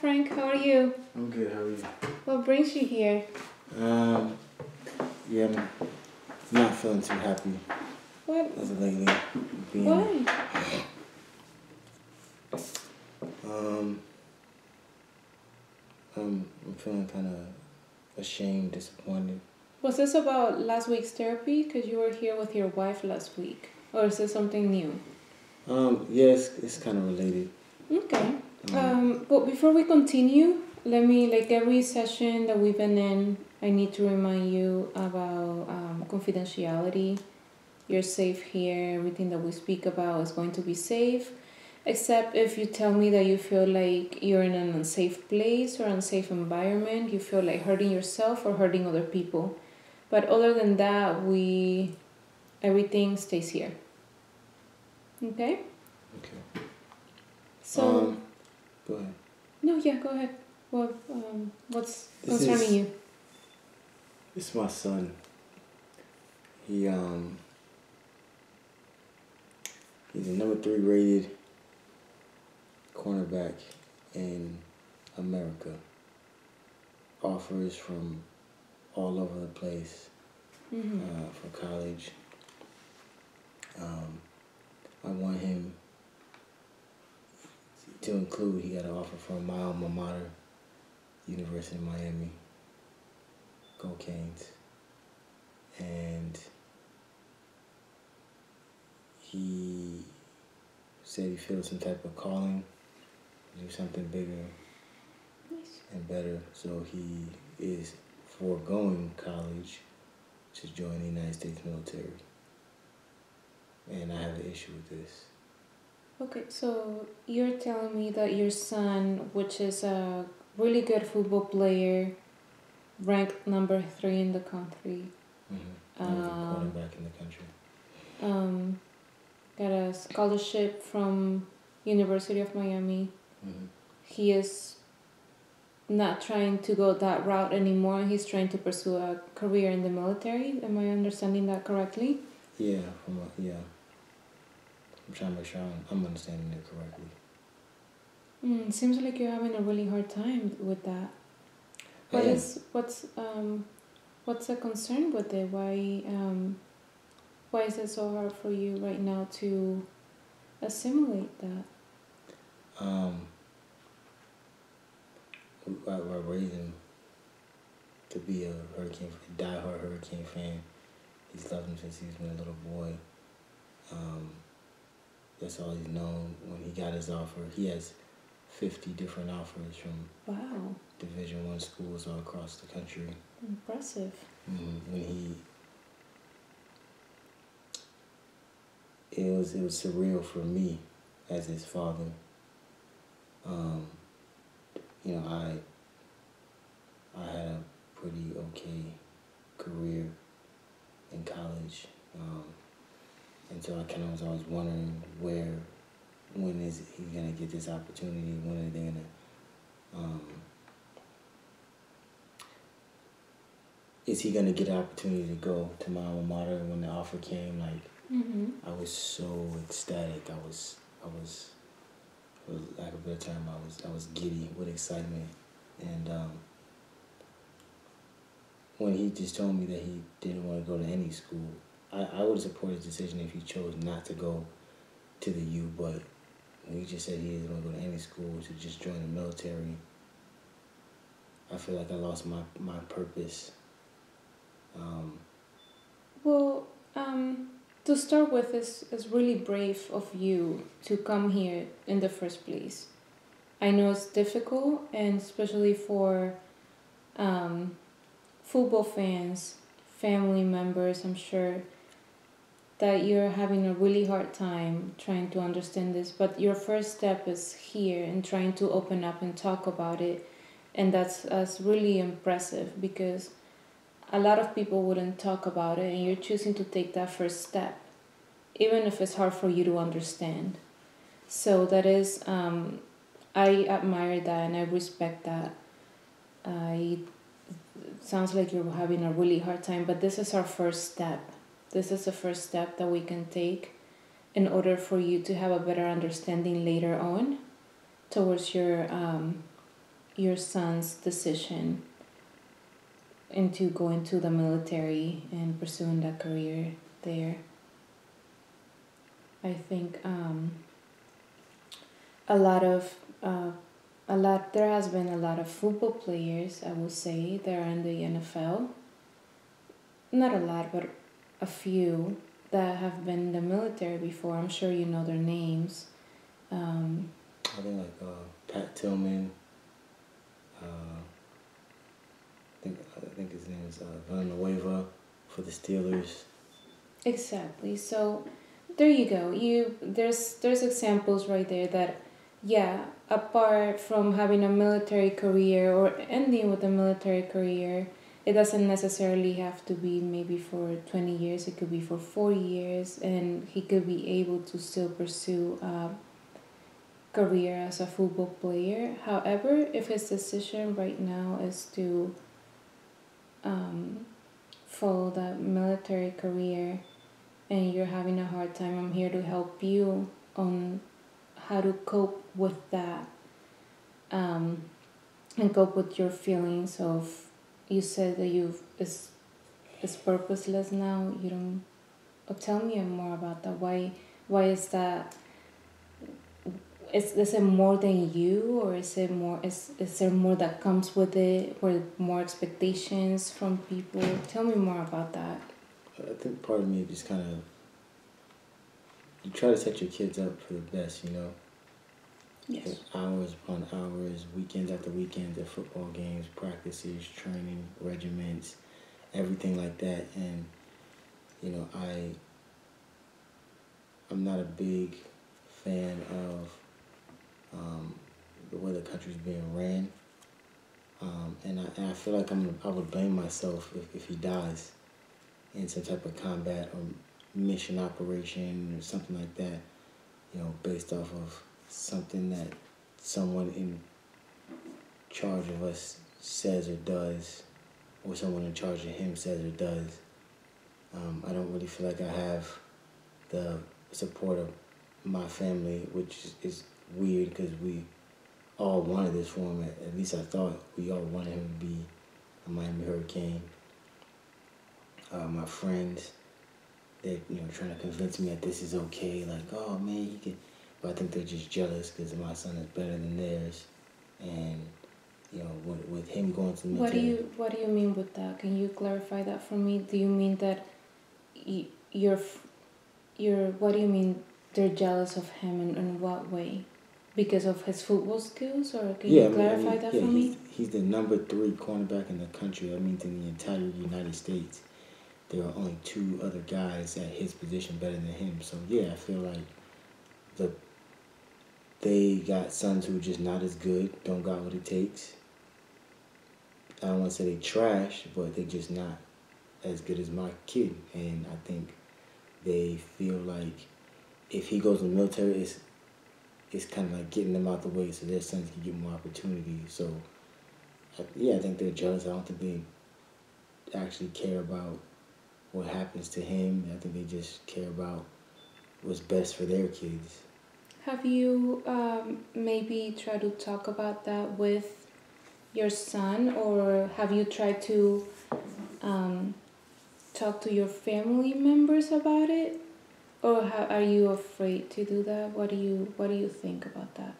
Frank. How are you? I'm good. How are you? What brings you here? Um, yeah, I'm not feeling too happy What? as of lately. Being, Why? Um, um, I'm feeling kind of ashamed, disappointed. Was this about last week's therapy? Because you were here with your wife last week. Or is this something new? Um, yes, it's kind of related. Okay. Um, Um, but before we continue, let me, like every session that we've been in, I need to remind you about um, confidentiality. You're safe here. Everything that we speak about is going to be safe, except if you tell me that you feel like you're in an unsafe place or unsafe environment, you feel like hurting yourself or hurting other people. But other than that, we everything stays here. Okay? okay. So um, go ahead. no, yeah, go ahead. What um, what's This concerning is- you? It's my son. He um he's a number three rated cornerback in America. Offers from all over the place Mm-hmm. uh, for college. Um, I want him to include. He got an offer from my alma mater, University of Miami. Go Canes. And he said he feels some type of calling to do something bigger Nice. and better. So he is foregoing college to join the United States military. And I have an issue with this. Okay, so you're telling me that your son, which is a really good football player, ranked number three in the country, Mm-hmm. Um, in the country. um, got a scholarship from University of Miami. Mm-hmm. He is not trying to go that route anymore. He's trying to pursue a career in the military. Am I understanding that correctly? Yeah, from a, yeah. I'm trying to make sure I'm, I'm understanding it correctly. Mm, seems like you're having a really hard time with that. What am. is what's um what's the concern with it? Why um why is it so hard for you right now to assimilate that? Um, I raised him to be a hurricane, a diehard hurricane fan. He's loved him since he's been a little boy. Um, that's all he's known. When he got his offer, he has fifty different offers from Wow, Division One schools all across the country. impressive. Mm, when he it was it was surreal for me as his father. Um, you know, I I had a pretty okay career in college. Um, and so I kind of was always wondering where, when is he gonna get this opportunity? When are they gonna, um, is he gonna get an opportunity to go to my alma mater? When the offer came, like Mm-hmm. I was so ecstatic. I was, I was, for lack of a better term, I was, I was giddy with excitement. And um, when he just told me that he didn't want to go to any school, I, I would support his decision if he chose not to go to the U. But he just said he didn't want to go to any school to just join the military, I feel like I lost my my purpose. Um, Well, um, to start with, is is really brave of you to come here in the first place. I know it's difficult, and especially for um, football fans, family members, I'm sure that you're having a really hard time trying to understand this. But your first step is here and trying to open up and talk about it, and that's that's really impressive because a lot of people wouldn't talk about it and you're choosing to take that first step even if it's hard for you to understand. So that is um, i admire that and i respect that. I it sounds like you're having a really hard time but this is our first step this is the first step that we can take in order for you to have a better understanding later on towards your um, your son's decision into going to the military and pursuing that career there. I think um, a lot of uh, a lot there has been a lot of football players I will say that are in the NFL. Not a lot, but a few that have been in the military before. I'm sure you know their names. Um, I think like uh, Pat Tillman. Uh, I think I think his name is uh, Villanueva for the Steelers. Exactly. So there you go. You there's there's examples right there that yeah, apart from having a military career or ending with a military career, it doesn't necessarily have to be maybe for 20 years, it could be for 40 years, and he could be able to still pursue a career as a football player. However, if his decision right now is to um, follow that military career and you're having a hard time, I'm here to help you on how to cope with that um, and cope with your feelings of you said that you've is is purposeless now. You don't oh, tell me more about that. Why why is that? Is, is it more than you or is it more is, is there more that comes with it or more expectations from people? Tell me more about that. I think part of me just kind of you try to set your kids up for the best, you know. Yes Hours upon hours, weekends after weekends at football games, practices, training, regiments, everything like that. And you know, I I'm not a big fan of um, the way the country's being ran. Um, and, I, and I feel like I'm I would blame myself if, if he dies in some type of combat or mission operation or something like that, you know, based off of something that someone in charge of us says or does, or someone in charge of him says or does. Um, I don't really feel like I have the support of my family, which is, weird because we all wanted this for him. At, least I thought we all wanted him to be a Miami Hurricane. Uh, my friends, they're you know trying to convince me that this is okay. Like, oh man, you can. But I think they're just jealous because my son is better than theirs, and you know, with, with him going to the what do you what do you mean with that? Can you clarify that for me? Do you mean that you're you're what do you mean they're jealous of him and in what way? Because of his football skills or can yeah, you I mean- I clarify mean, that yeah, for he's, me? he's the number three cornerback in the country. I mean, in the entire United States, there are only two other guys at his position better than him. So yeah, I feel like the they got sons who just not as good, don't got what it takes. I don't want to say they trash, but they just not as good as my kid, and I think they feel like if he goes in the military, it's it's kind of like getting them out the way so their sons can get more opportunities. So, I, yeah, I think they're jealous. I don't think they actually care about what happens to him. I think they just care about what's best for their kids. Have you um, maybe tried to talk about that with your son or have you tried to um, talk to your family members about it or ha- are you afraid to do that what do you what do you think about that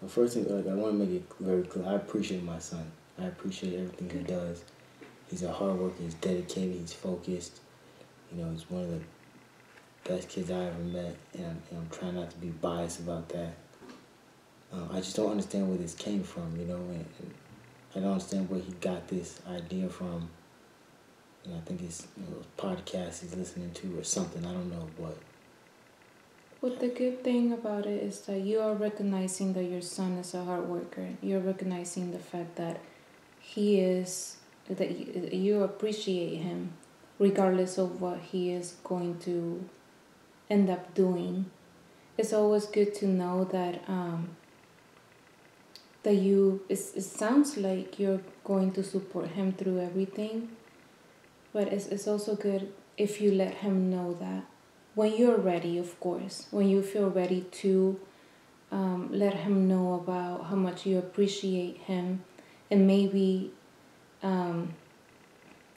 Well, first thing, like I want to make it very clear. I appreciate my son. I appreciate everything he does. He's a hard worker. He's dedicated. He's focused. You know, he's one of the best kids I ever met, and and I'm trying not to be biased about that. Um, I just don't understand where this came from. You know, and, and I don't understand where he got this idea from. Know, I think it's you know, podcasts he's listening to or something. I don't know, what. But the good thing about it is that you are recognizing that your son is a hard worker. You're recognizing the fact that he is that you appreciate him, regardless of what he is going to end up doing. It's always good to know that um, that you. It's, it sounds like you're going to support him through everything, but it's it's also good if you let him know that when you're ready, of course, when you feel ready to um, let him know about how much you appreciate him, and maybe um,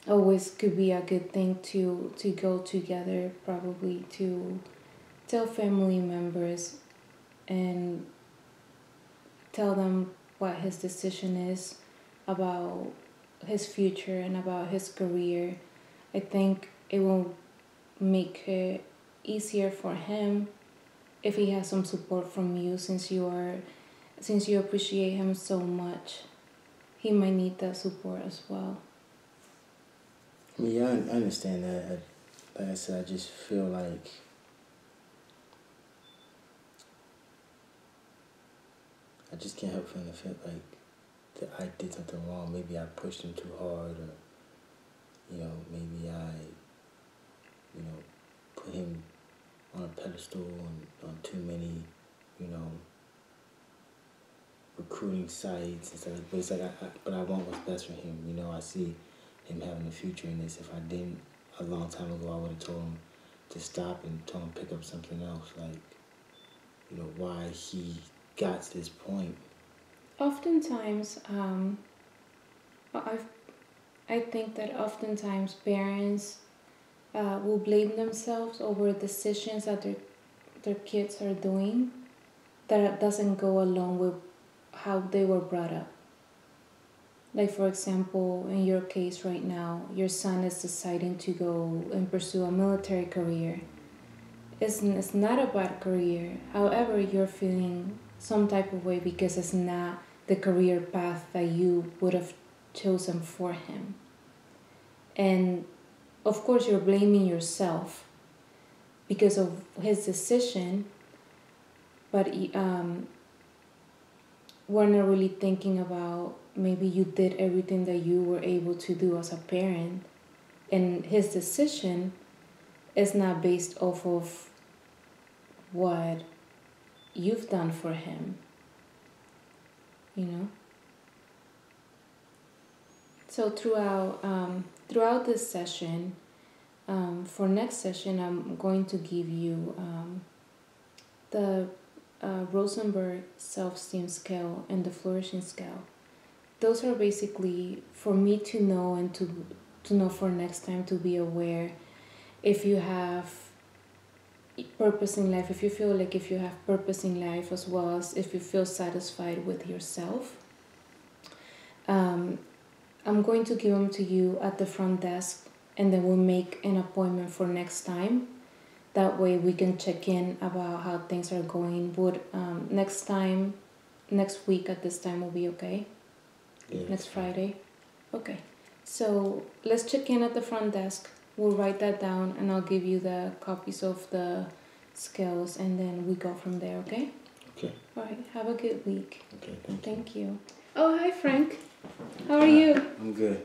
always could be a good thing to to go together. Probably to tell family members and tell them what his decision is about his future and about his career. I think it will make it easier for him if he has some support from you since you are since you appreciate him so much he might need that support as well yeah, I understand that. Like I said, I just feel like I just can't help feeling the feel like that I did something wrong. Maybe I pushed him too hard, or you know, maybe I, you know, put him on a pedestal on, on too many, you know, recruiting sites and stuff. But it's like, I, I, but I want what's best for him. You know, I see him having a future in this. If I didn't a long time ago, I would have told him to stop and told him pick up something else. Like, you know, why he got to this point. oftentimes um, I've, i think that oftentimes parents uh, will blame themselves over decisions that their, their kids are doing that doesn't go along with how they were brought up like for example in your case right now your son is deciding to go and pursue a military career. It's, it's not a bad career. However you're feeling some type of way because it's not the career path that you would have chosen for him. And of course you're blaming yourself because of his decision but um, we're not really thinking about maybe you did everything that you were able to do as a parent. And his decision is not based off of what you've done for him you know? So throughout um, throughout this session um, for next session i'm going to give you um, the uh, rosenberg self-esteem scale and the flourishing scale those are basically for me to know and to to know for next time to be aware if you have purpose in life if you feel like if you have purpose in life as well as if you feel satisfied with yourself. Um, i'm going to give them to you at the front desk and then we'll make an appointment for next time. That way we can check in about how things are going. Would um, next time next week at this time will be okay Yeah. next friday okay so let's check in at the front desk we'll write that down and i'll give you the copies of the scales and then we go from there okay Okay. all right have a good week Okay. Thank you. thank you oh hi frank how are you I'm good.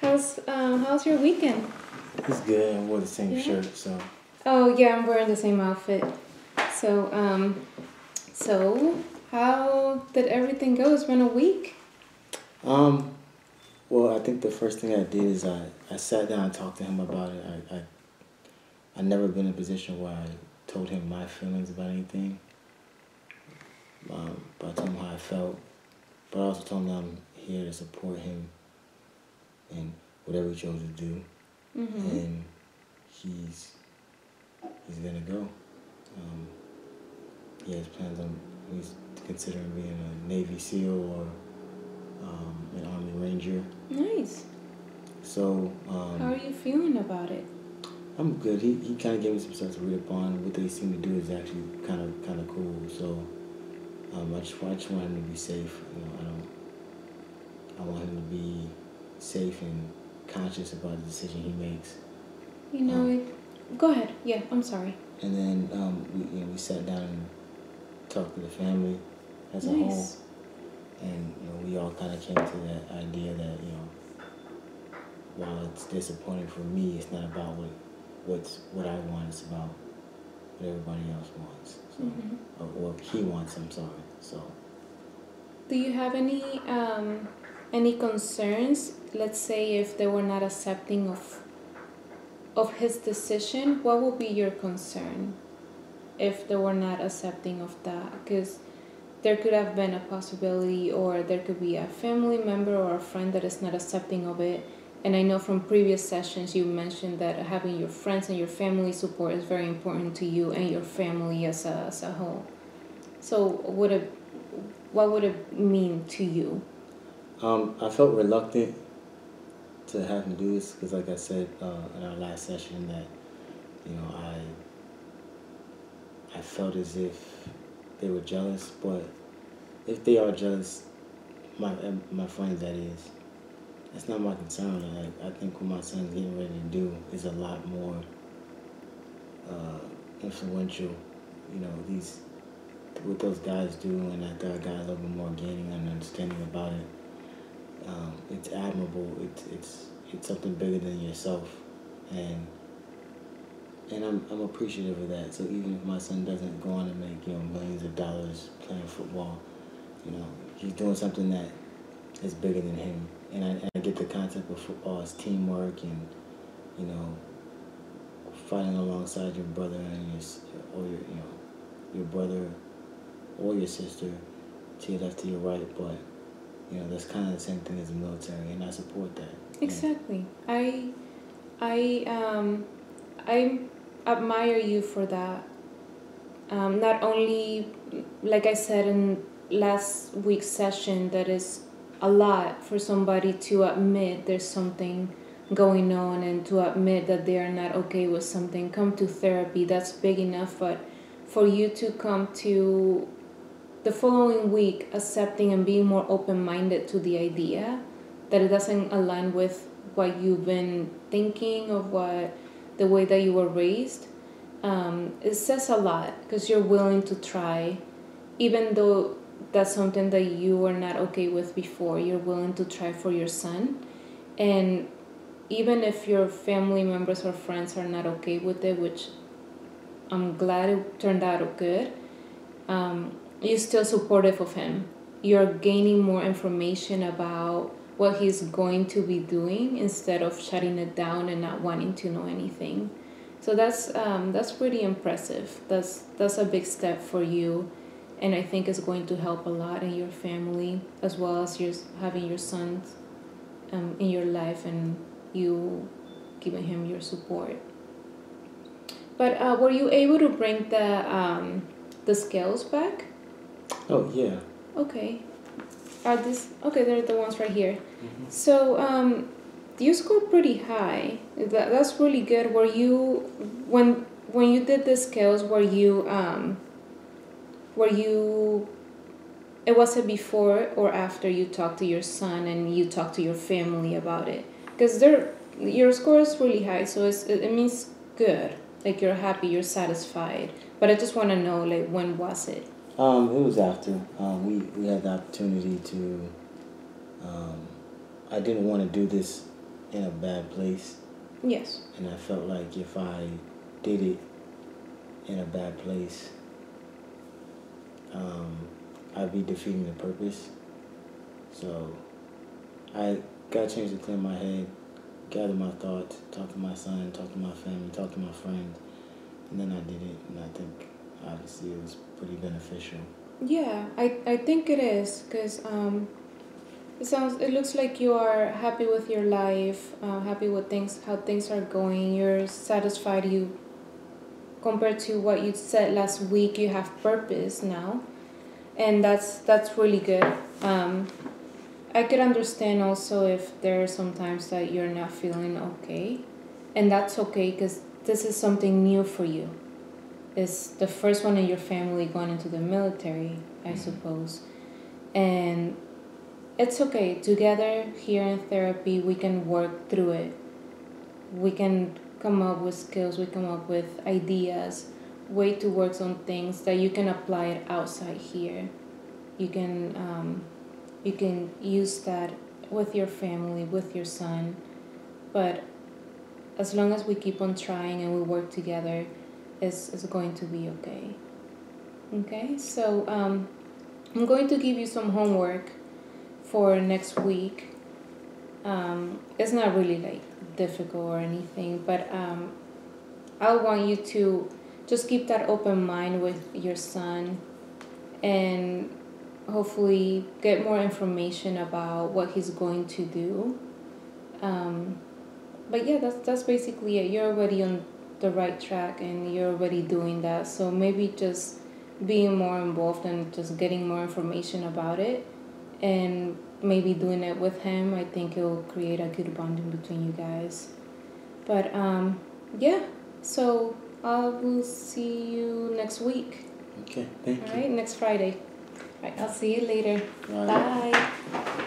how's um, how's your weekend It's good. I wore the same Yeah. shirt, so oh yeah i'm wearing the same outfit so um so how did everything go it's been a week Um, well, I think the first thing I did is I, I sat down and talked to him about it. I, I I never been in a position where I told him my feelings about anything. Um, but I told him how I felt. But I also told him that I'm here to support him in whatever he chose to do. mm-hmm. And he's he's gonna go. Um, he has plans on he's considering being a Navy SEAL or um, an Army Ranger. nice So how um, are you feeling about it I'm good. He, he kind of gave me some stuff to read upon. What they seem to do is actually kind of kind of cool. So um, I just I just want him to be safe. You know, I don't. I want him to be safe and conscious about the decision he makes. you know Um, it go ahead yeah i'm sorry And then um, we you know we sat down and talked to the family as a whole. And you know, we all kind of came to that idea that you know, while it's disappointing for me, it's not about what what's what I want. It's about what everybody else wants. So, hmm or what he wants. I'm sorry. So Do you have any um, any concerns? Let's say if they were not accepting of of his decision, what would be your concern? if they were not accepting of that because there could have been a possibility or there could be a family member or a friend that is not accepting of it. And i know from previous sessions you mentioned that having your friends and your family support is very important to you and your family as a, as a whole. So would it what would it mean to you? Um, i felt reluctant to have to do this because like i said uh, in our last session that you know i i felt as if they were jealous but if they are jealous, my my friends that is, that's not my concern. I, I think what my son's getting ready to do is a lot more uh, influential. You know, these what those guys do, and third guy a little bit more gaining and understanding about it. Um, it's admirable. It's it's it's something bigger than yourself, and and I'm I'm appreciative of that. So even if my son doesn't go on to make you know millions of dollars playing football, you know, he's doing something that is bigger than him. And I, and I get the concept of football as teamwork and, you know, fighting alongside your brother and your, or your, you know, your brother or your sister to your left, to your right. But, you know, that's kind of the same thing as the military, and I support that. Exactly. I, I, um, I admire you for that. Um, not only, like I said in last week's session that is a lot for somebody to admit there's something going on and to admit that they are not okay with something come to therapy that's big enough but for you to come to the following week accepting and being more open-minded to the idea that it doesn't align with what you've been thinking of what the way that you were raised um, it says a lot because you're willing to try even though that's something that you were not okay with before you're willing to try for your son. And even if your family members or friends are not okay with it which i'm glad it turned out good um, you're still supportive of him. You're gaining more information about what he's going to be doing instead of shutting it down and not wanting to know anything so that's um, that's pretty impressive that's that's a big step for you and I think it's going to help a lot in your family as well as your having your son um, in your life and you giving him your support. But uh, were you able to bring the um, the scales back? Oh yeah. Okay. Are these okay? They're the ones right here. Mm-hmm. So um, you scored pretty high. That, that's really good. Were you when when you did the scales? Were you um, were you it wasn't before or after you talked to your son and you talked to your family about it because they're your score is really high so it's, it means good like you're happy you're satisfied but i just want to know like when was it um it was after um we we had the opportunity to um i didn't want to do this in a bad place yes and i felt like if i did it in a bad place um, I'd be defeating the purpose. So I got a chance to clear my head, gather my thoughts, talk to my son, talk to my family, talk to my friends, and then I did it. And I think obviously it was pretty beneficial. Yeah, I, I think it is because um, it sounds it looks like you are happy with your life, uh, happy with things how things are going. You're satisfied. You compared to what you said last week you have purpose now and that's that's really good um, i could understand also if there are some times that you're not feeling okay and that's okay because this is something new for you it's the first one in your family going into the military i mm-hmm. suppose. And it's okay. Together here in therapy we can work through it. We can come up with skills, we come up with ideas, way to work on things that you can apply it outside here. You can um, you can use that with your family, with your son, but as long as we keep on trying and we work together, it's, it's going to be okay. Okay, so um, I'm going to give you some homework for next week. Um, it's not really like difficult or anything, but um, I want you to just keep that open mind with your son and hopefully get more information about what he's going to do. Um, but yeah, that's that's basically it. You're already on the right track and you're already doing that. So maybe just being more involved and just getting more information about it and maybe doing it with him, I think it'll create a good bonding between you guys. But um, yeah, so I will see you next week. Okay, thank All you. right, next Friday. All right, I'll see you later. All right. Bye.